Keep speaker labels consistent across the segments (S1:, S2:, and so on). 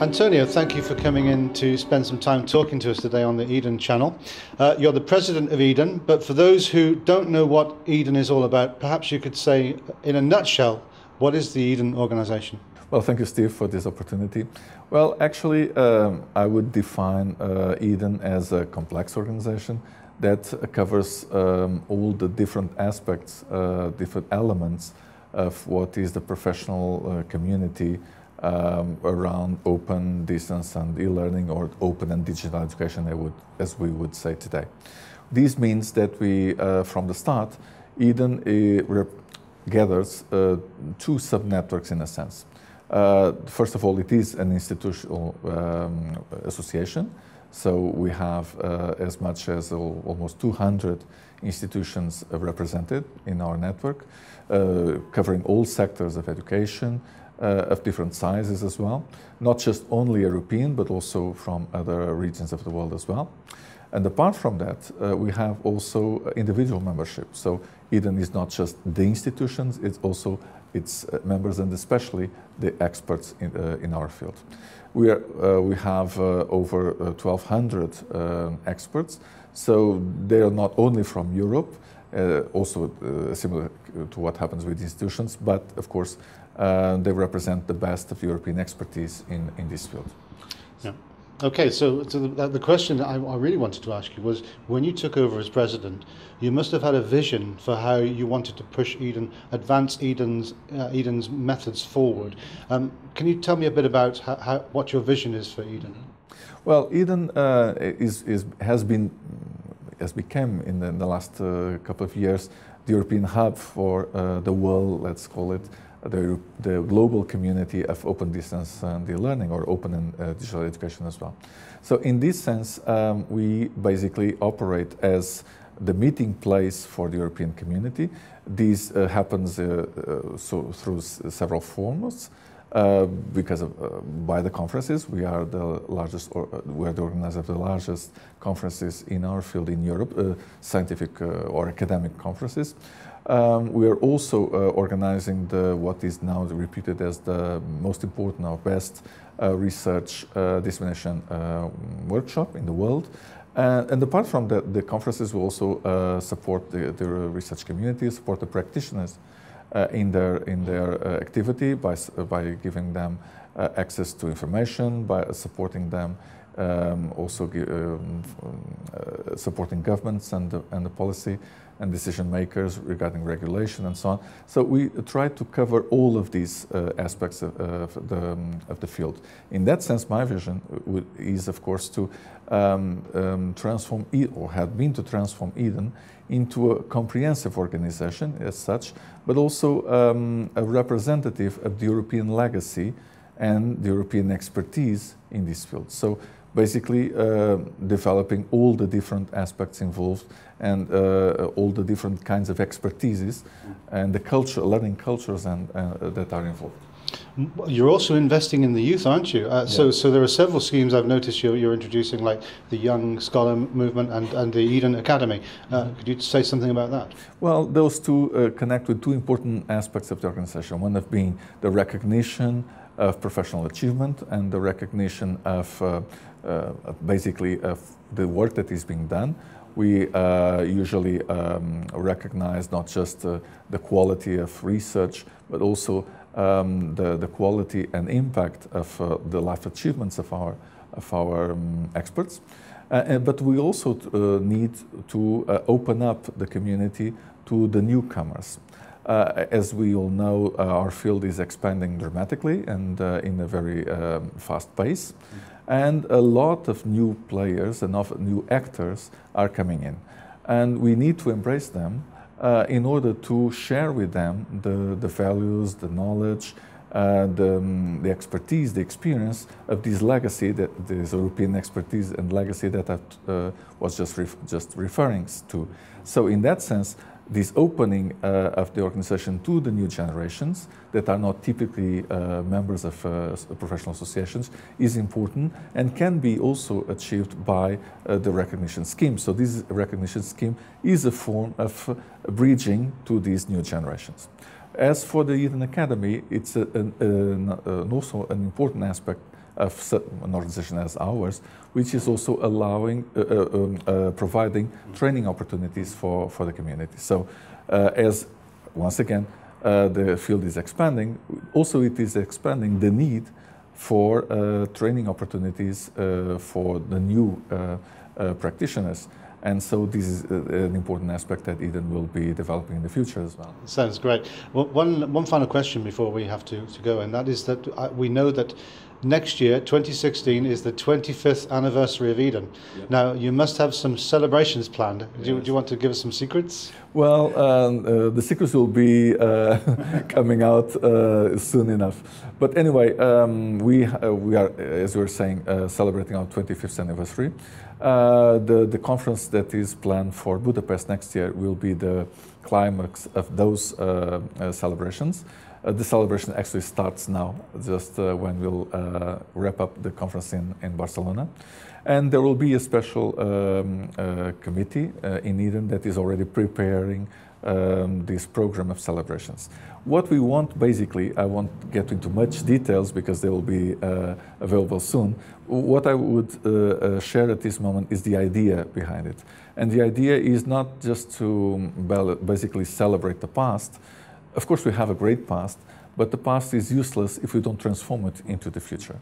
S1: Antonio, thank you for coming in to spend some time talking to us today on the Eden channel. Uh, you're the president of Eden, but for those who don't know what Eden is all about, perhaps you could say, in a nutshell, what is the Eden organization?
S2: Well, thank you, Steve, for this opportunity. Well, actually, um, I would define uh, Eden as a complex organization that covers um, all the different aspects, uh, different elements of what is the professional uh, community um, around open distance and e-learning or open and digital education, would, as we would say today. This means that we, uh, from the start, Eden uh, gathers uh, two sub-networks in a sense. Uh, first of all, it is an institutional um, association, so we have uh, as much as almost 200 institutions represented in our network, uh, covering all sectors of education, of different sizes as well, not just only European, but also from other regions of the world as well. And apart from that, uh, we have also individual membership. So Eden is not just the institutions, it's also its uh, members and especially the experts in, uh, in our field. We, are, uh, we have uh, over 1,200 experts, so they are not only from Europe, also similar to what happens with institutions, but of course uh, they represent the best of European expertise in, in this field.
S1: Yeah. Okay, so, so the, the, question I, I, really wanted to ask you was when you took over as president, you must have had a vision for how you wanted to push Eden, advance Eden's, uh, Eden's methods forward. Um, can you tell me a bit about how, how, what your vision is for Eden?
S2: Well, Eden uh, is, is, has been, has become in the, in the last uh, couple of years, the European hub for uh, the world, let's call it, the, the global community of open distance and e-learning or open and uh, digital education as well. So in this sense, um, we basically operate as the meeting place for the European community. This uh, happens uh, uh so through several forms. Uh, because of, uh, by the conferences, we are the largest, or, we are the organizer of the largest conferences in our field in Europe, scientific or academic conferences. Um, we are also uh, organizing the, what is now reputed as the most important or best uh, research uh, dissemination uh, workshop in the world. and apart from that, the conferences will also uh, support the, the, research community, support the practitioners uh, Uh, in their, in their uh, activity by, by giving them access to information, by supporting them um, also um, supporting governments and the, and the policy and decision makers regarding regulation and so on. So we try to cover all of these uh, aspects of, of, the, um, of, the, field. In that sense, my vision is, of course, to um, um, transform, e or had been to transform Eden into a comprehensive organization as such, but also um, a representative of the European legacy and the European expertise in this field. So basically uh, developing all the different aspects involved and uh, all the different kinds of expertises and the culture, learning cultures and, uh, that are involved.
S1: You're also investing in the youth, aren't you? Uh, so, yeah. so there are several schemes I've noticed you're, you're, introducing, like the Young Scholar Movement and, and the Eden Academy. Uh, mm-hmm. could you say something about that?
S2: Well, those two uh, connect with two important aspects of the organization. One of being the recognition of professional achievement and the recognition of uh, uh, basically of the work that is being done. We uh, usually um, recognize not just uh, the quality of research, but also um, the, the quality and impact of uh, the life achievements of our, of our um, experts. Uh, but we also need to open up the community to the newcomers. Uh, as we all know, uh, our field is expanding dramatically and uh, in a very um, fast pace. And a lot of new players and of new actors are coming in. And we need to embrace them uh, in order to share with them the, the values, the knowledge, uh, the, um, the, expertise, the experience of this legacy, that this European expertise and legacy that I uh, was just, ref just referring to. So in that sense, this opening uh, of the organization to the new generations that are not typically uh, members of uh, professional associations is important and can be also achieved by uh, the recognition scheme. So this recognition scheme is a form of bridging to these new generations. As for the Eden Academy, it's a, an, an, also an important aspect of an organization as ours, which is also allowing, uh, uh, um, uh, providing training opportunities for, for the community. So, as once again, the field is expanding, also it is expanding the need for training opportunities for the new practitioners. And so this is an important aspect that Eden will be developing in the future as well.
S1: Sounds great. Well, one, one final question before we have to, to go, and that is that we know that next year, 2016, is the 25th anniversary of Eden. Yep. Now, you must have some celebrations planned. Yes. Do, you, do, you want to give us some secrets?
S2: Well, um, uh, the secrets will be uh, coming out uh, soon enough. But anyway, um, we, uh, we are, as we were saying, uh, celebrating our 25th anniversary. Uh, the, the conference that is planned for Budapest next year will be the climax of those celebrations. Uh, the celebration actually starts now, just uh, when we'll uh, wrap up the conference in, in Barcelona. And there will be a special um, uh, committee uh, in Eden that is already preparing um, this program of celebrations. What we want, basically, I won't get into much details because they will be uh, available soon. What I would share at this moment is the idea behind it. And the idea is not just to basically celebrate the past, of course, we have a great past, but the past is useless if we don't transform it into the future.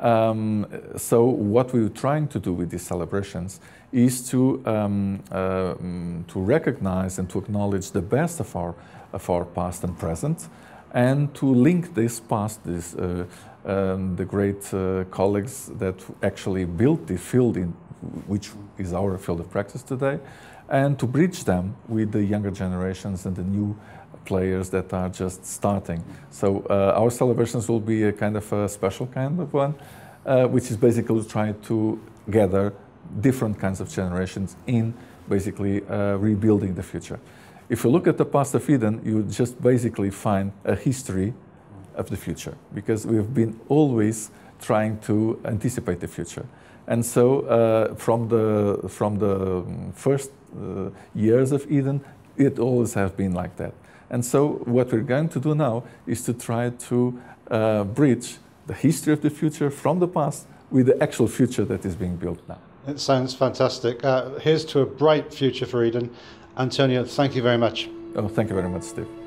S2: Um, so what we're trying to do with these celebrations is to um, uh, to recognize and to acknowledge the best of our of our past and present, and to link this past, this uh, um, the great uh, colleagues that actually built the field in which is our field of practice today, and to bridge them with the younger generations and the new players that are just starting. So uh, our celebrations will be a kind of a special kind of one, uh, which is basically trying to gather different kinds of generations in basically uh, rebuilding the future. If you look at the past of Eden, you just basically find a history of the future because we've been always trying to anticipate the future. And so uh, from, the, from the first uh, years of Eden, it always has been like that. And so what we're going to do now is to try to uh, bridge the history of the future from the past with the actual future that is being built now.
S1: It sounds fantastic. Uh, here's to a bright future for Eden. Antonio, thank you very much.
S2: Oh, thank you very much, Steve.